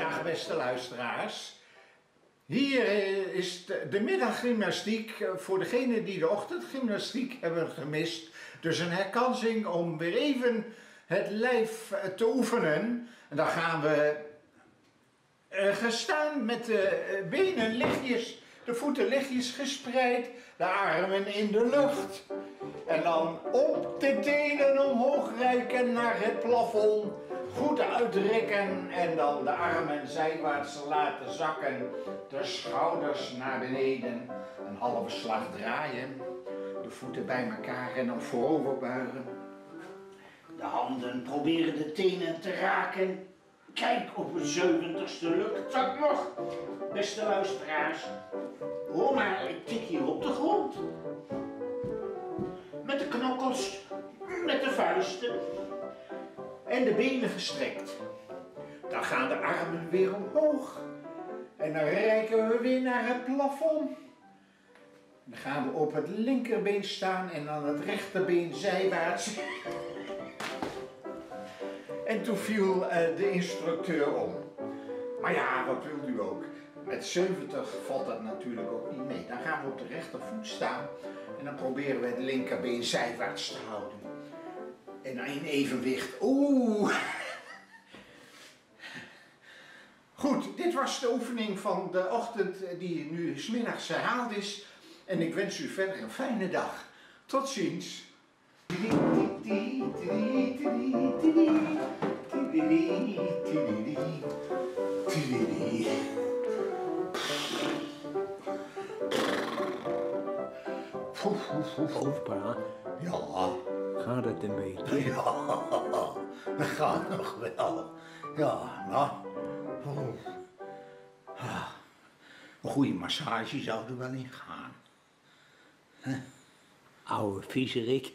Goedemiddag, beste luisteraars. Hier eh, is de, middaggymnastiek eh, voor degenen die de ochtendgymnastiek hebben gemist. Dus een herkansing om weer even het lijf eh, te oefenen. En dan gaan we gestaan met de benen lichtjes de voeten lichtjes gespreid, de armen in de lucht. En dan op de tenen omhoog reiken naar het plafond. Goed uitrekken en dan de armen zijwaarts laten zakken. De schouders naar beneden. Een halve slag draaien. De voeten bij elkaar en dan voorover buigen. De handen proberen de tenen te raken. Kijk, op een zeventigste lukt. Beste luisteraars, hoor maar, ik tik hier op de grond. Met de knokkels, met de vuisten en de benen gestrekt. Dan gaan de armen weer omhoog. En dan reiken we weer naar het plafond. Dan gaan we op het linkerbeen staan en dan het rechterbeen zijwaarts. En toen viel uh, de instructeur om. Maar ja, wat wilt u ook? Met 70 valt dat natuurlijk ook niet mee. Dan gaan we op de rechtervoet staan en dan proberen we het linkerbeen zijwaarts te houden. En in evenwicht. Oeh. Goed, dit was de oefening van de ochtend die nu smiddags herhaald is. En ik wens u verder een fijne dag. Tot ziens. Opa, Ja, gaat het een beetje? ja, dat gaat nog wel. Ja, nou. Een goede massage zou er wel in gaan. Oude viezerik.